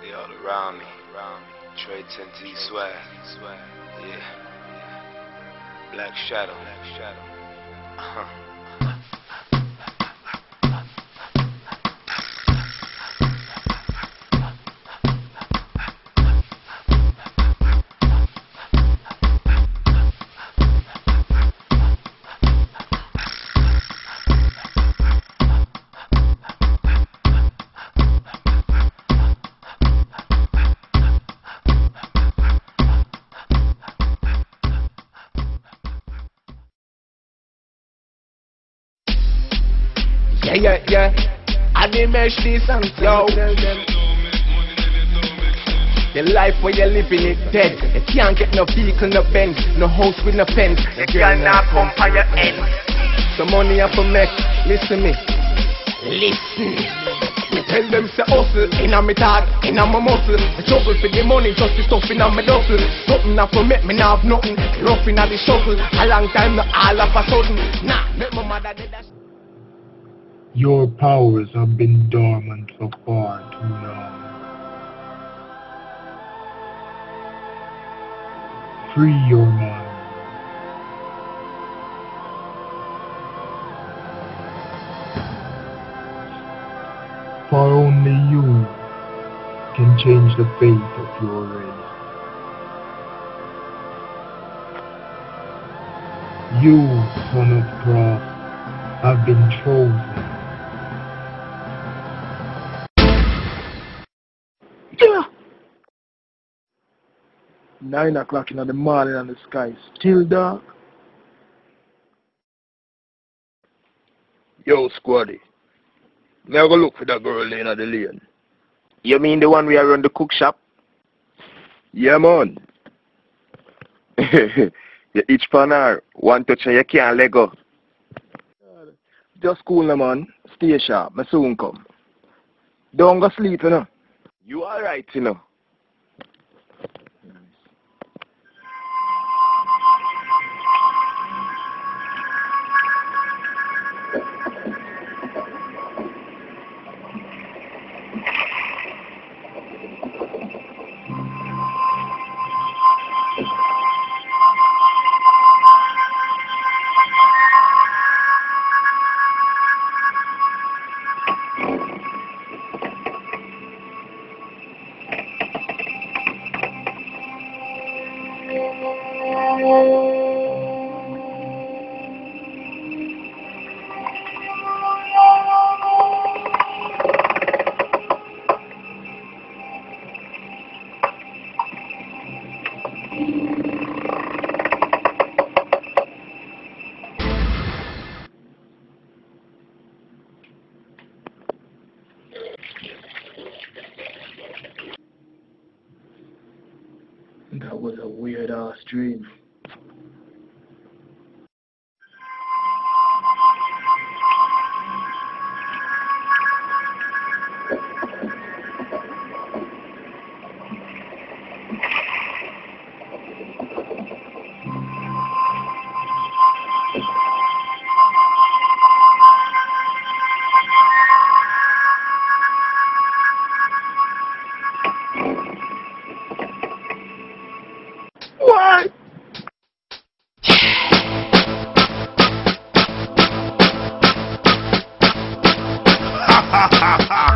They all around me, around me. Trey 10T swag, swag, yeah. Black Shadow, Black Shadow. Uh-huh. Yeah, yeah. Yeah. I didn't mesh this and yo. The life where you're living is dead. You can't get no vehicle, no Benz, no house with no fence. You cannot pump on your end. The money I for make, listen me. Listen. Me tell them say hustle, in a me talk, in a my muscle. I struggle for the money, just the stuff in a me duffel. Something I for make me now have nothing. Rough in a the shuffle. A long time, not all of a sudden. Nah, make my mother dead. Your powers have been dormant for far too long. Free your mind. For only you can change the fate of your race. You, son of Croft, have been chosen. Nine o'clock in the morning and the sky still dark. Yo, Squaddy. Me I go look for that girl in the lane. You mean the one we are on the cook shop? Yeah, man. you itch pan her, one touch and you can't let go. Just cool, man. Stay sharp. Me soon come. Don't go sleep, you know. You alright, you know. That was a weird uh, ass dream. Then we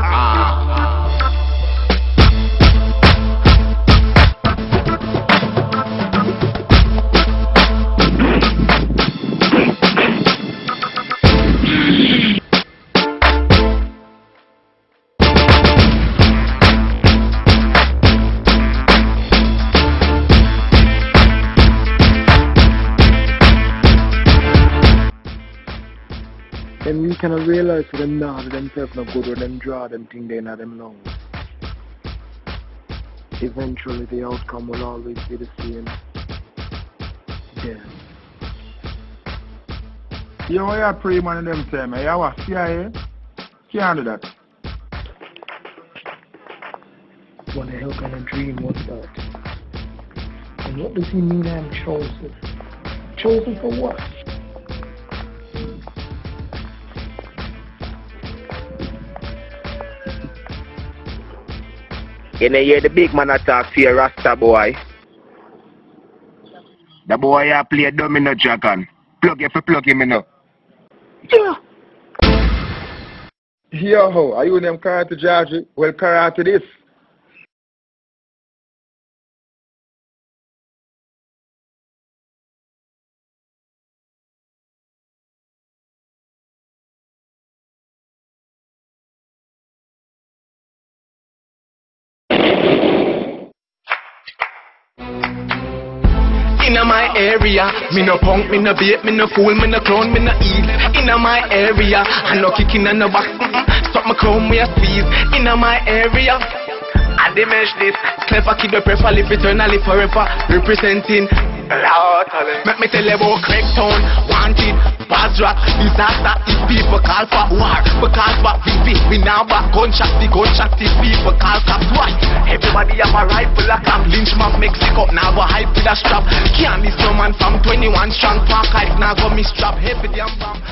cannot realize for them now that themselves not good when them draw them thing they not them lungs. Eventually the outcome will always be the same. Death. You what you pray man in them time? You what CIA? Can't do that. What the hell kind of dream was that? And what does he mean I'm chosen? Chosen for what? You know, hear the big man attack fear Rasta boy. The boy a play domino dragon. Plug it for plug him in up. Yeah. Yo, are you them karate Georgie? Well, karate this. Inna my area, me no punk, me no bait, me no fool, me no clown, me no eat. Inna my area, I no kicking and no box. Stop my crown, me a squeeze. Inna my area. I diminish this Clever kid, we prefer live eternally forever Representing Make me tell you about Craigtown Wanted, Basra, disaster If people call for war. Because what we be, we now back Gunshot, the gunshot If people call cops, why? Everybody have a rifle, a cap Lynch mob, Mexico, now go hype with a strap. Can't miss no man from 21 strong Park hype, now go me strap Heavy damn bomb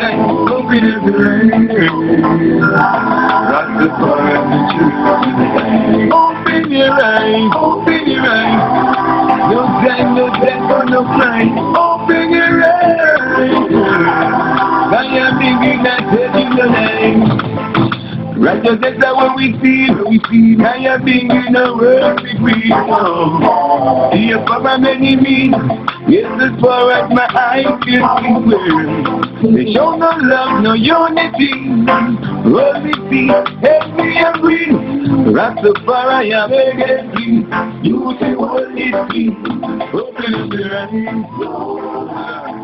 open your eyes. Open your eyes. No time, no time for no crime. Open your eyes. I am bigger than telling your life. Righteousness is what we see, what we see. I am being in a world we. Oh, here for my many means. Yes, as far as my eyes can see well. They show no love, no unity. Only see, help me and breathe. Rastafari, I'm begging please. You say is free. Open me the anyway.